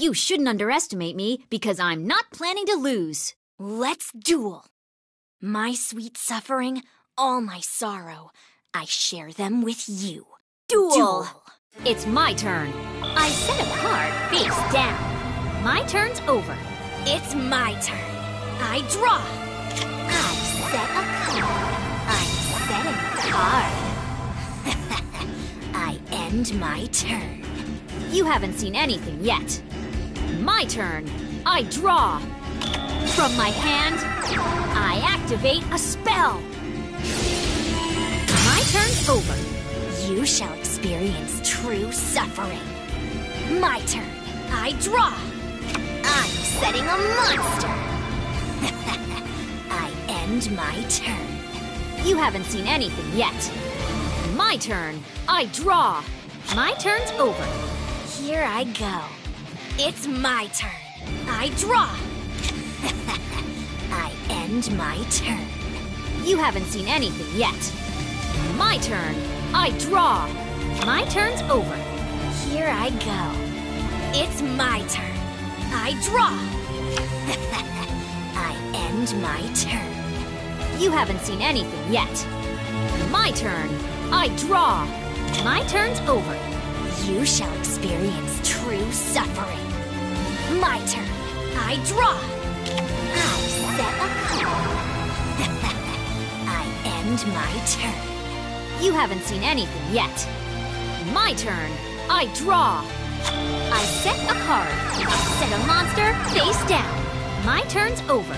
You shouldn't underestimate me because I'm not planning to lose. Let's duel. My sweet suffering, all my sorrow, I share them with you. Duel! duel. It's my turn. I set a card face down. My turn's over. It's my turn. I draw. I set a card. I set a card. I end my turn. You haven't seen anything yet. My turn. I draw. From my hand, I activate a spell. My turn's over. You shall experience true suffering. My turn. I draw. I'm setting a monster. I end my turn. You haven't seen anything yet. My turn. I draw. My turn's over. Here I go. It's my turn. I draw. I end my turn. You haven't seen anything yet. My turn. I draw. My turn's over. Here I go. It's my turn. I draw. I end my turn. You haven't seen anything yet. My turn. I draw. My turn's over. You shall experience true suffering. My turn. I draw. I set a card. I end my turn. You haven't seen anything yet. My turn. I draw. I set a card. Set a monster face down. My turn's over.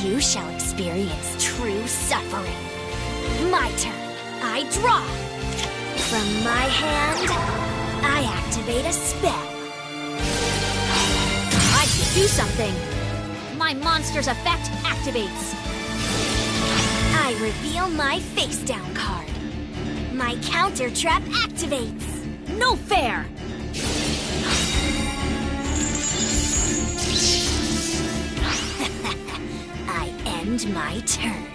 You shall experience true suffering. My turn. I draw. From my hand, I activate a spell. I should do something. My monster's effect activates. I reveal my face down card. My counter trap activates. No fair! I end my turn.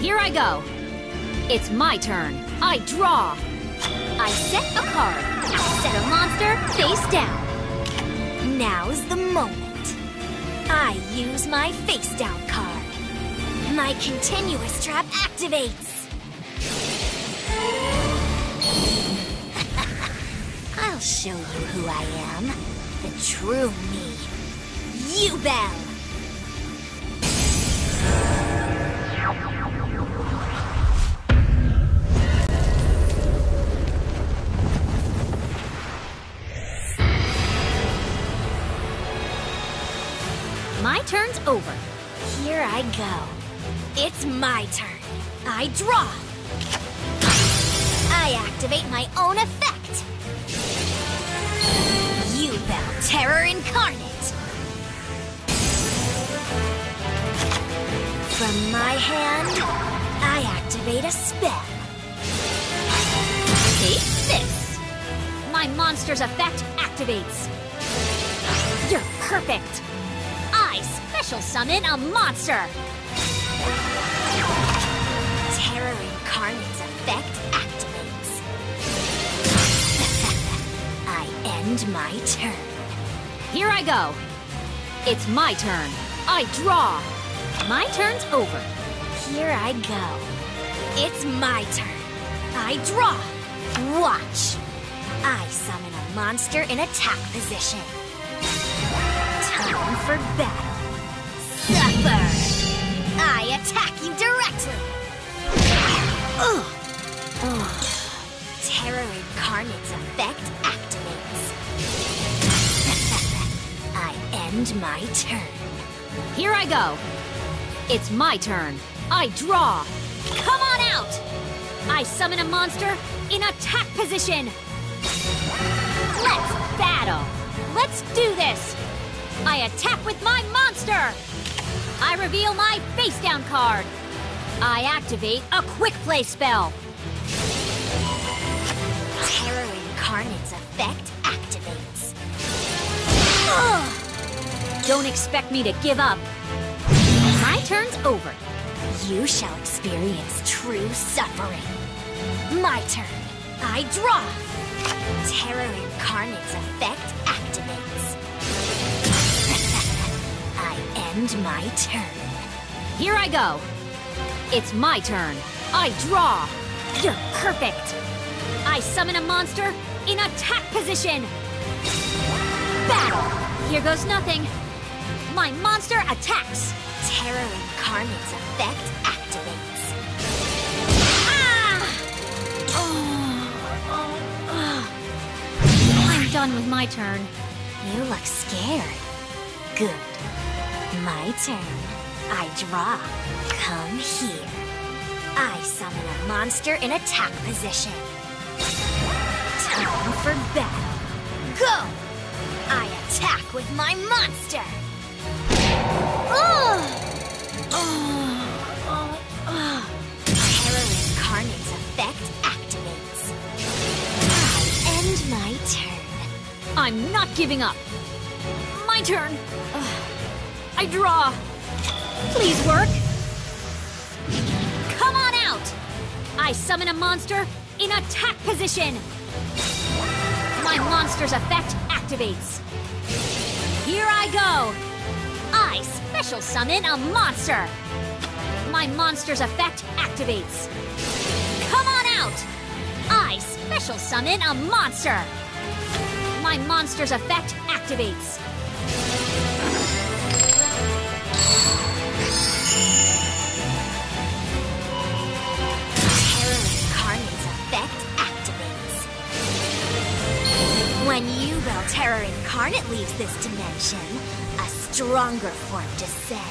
Here I go. It's my turn. I draw. I set a card. Set a monster face down. Now's the moment. I use my face down card. My continuous trap activates. I'll show you who I am. The true me. Yubel! Over. Here I go. It's my turn. I draw. I activate my own effect. You Terror Incarnate. From my hand, I activate a spell. Take this. My monster's effect activates. You're perfect. Special summon a monster. Terror Incarnate's effect activates. I end my turn. Here I go. It's my turn. I draw. My turn's over. Here I go. It's my turn. I draw. Watch. I summon a monster in attack position. Time for battle. Attack you directly! Ugh. Ugh. Terror Incarnate's effect activates. I end my turn. Here I go. It's my turn. I draw. Come on out! I summon a monster in attack position. Let's battle. Let's do this. I attack with my monster. I reveal my face down card. I activate a quick play spell. Terror Incarnate's effect activates. Ugh. Don't expect me to give up. My turn's over. You shall experience true suffering. My turn. I draw. Terror Incarnate's effect activates. End my turn. Here I go. It's my turn. I draw. You're perfect. I summon a monster in attack position. Battle. Here goes nothing. My monster attacks. Terror Incarnate's effect activates. Ah! Oh. Oh. I'm done with my turn. You look scared. Good. My turn. I draw. Come here. I summon a monster in attack position. Time for battle. Go! I attack with my monster. Ugh! Terror Incarnate's effect activates. I end my turn. I'm not giving up. My turn. I draw. Please work. Come on out. I summon a monster in attack position. My monster's effect activates. Here I go. I special summon a monster. My monster's effect activates. Come on out. I special summon a monster. My monster's effect activates. Incarnate leaves this dimension, a stronger form descends.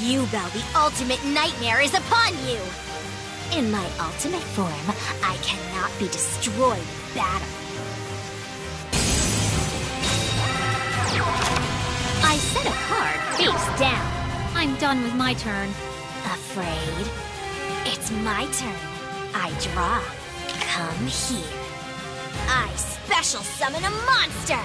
Yubel, the ultimate nightmare, is upon you! In my ultimate form, I cannot be destroyed in battle. I set a card face down. I'm done with my turn. Afraid? It's my turn. I draw. Come here. I special summon a monster!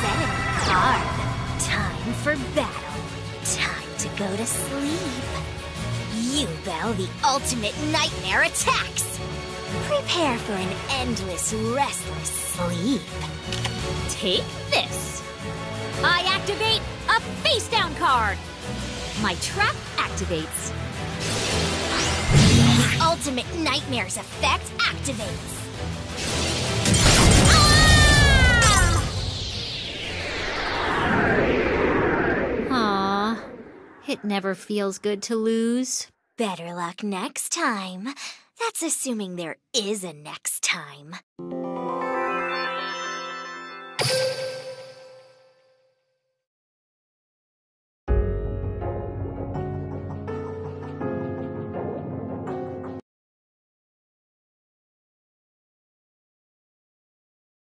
Set card. Time for battle. Time to go to sleep. Yubel, the ultimate nightmare, attacks! Prepare for an endless, restless sleep. Take this. I activate a face down card. My trap activates. Ultimate nightmare's effect activates. Ah! Aw, it never feels good to lose. Better luck next time. That's assuming there is a next time.